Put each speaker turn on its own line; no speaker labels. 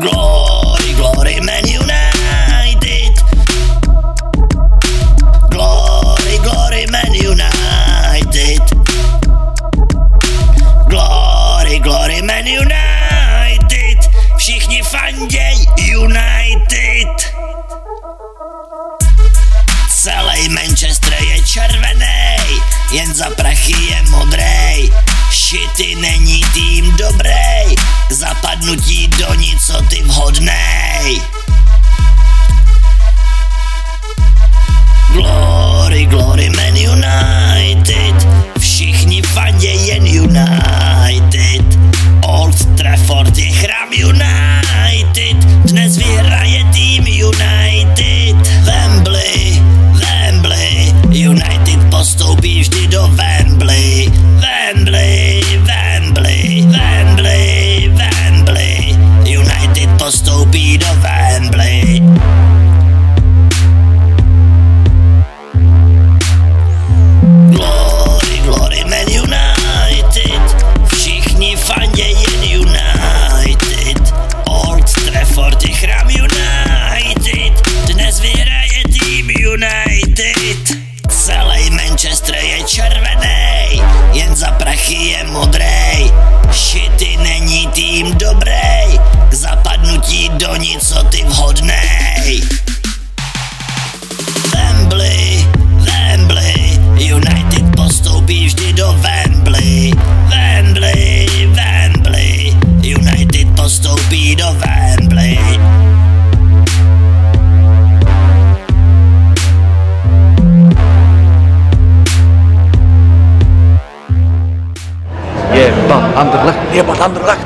Glory, glory, Man United. Glory, glory, Man United. Glory, glory, Man United. Všichni United. Manchester červený, jen za prachy je modrej. Šity není tým dobrý, zapadnutí do něco ty vhodnej. Glory, glory, Man United, všichni fandě jen United. Old Trafford je chrám United, jen za prachy je modrej. Šity není tým dobrý, k zapadnutí do něco ty vhodnej. Wembley, Wembley, United postoupí vždy do Wembley.
Bandırlak. Ne bandırlak?